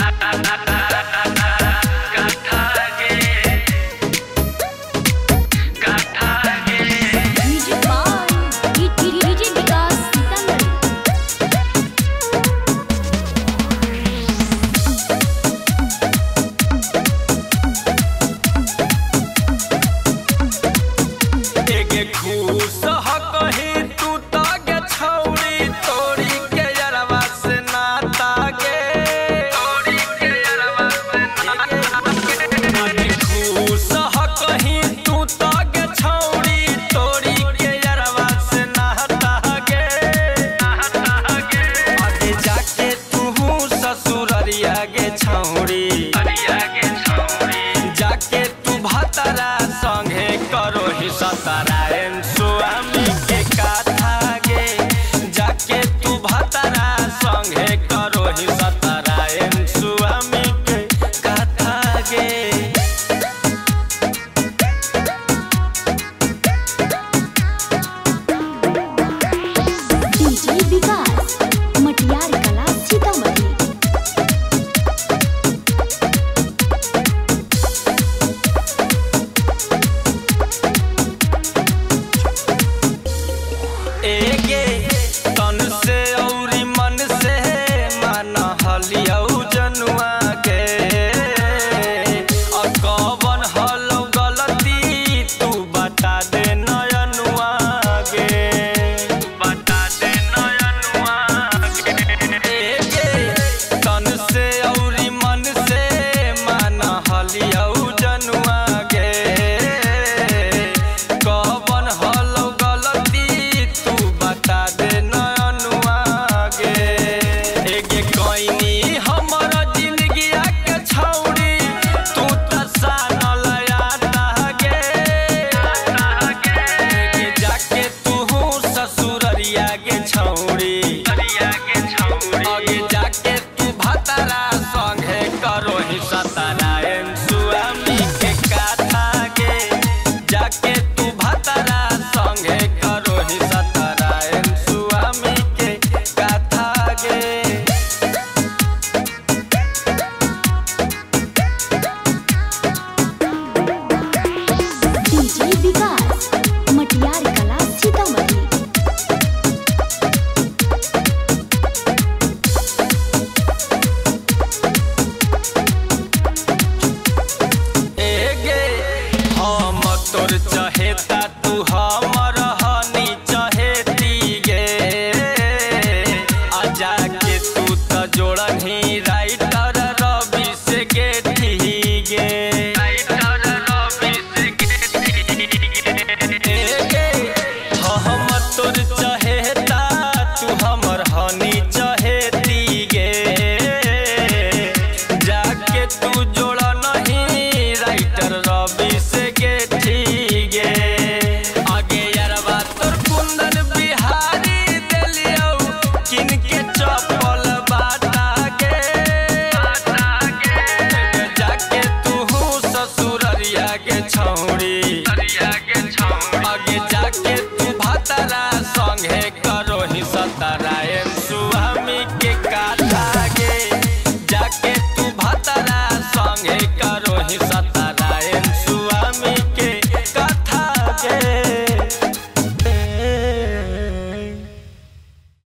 Ah, ah, ah, ah. hoje só saraiva. yeah. hasta हम तोर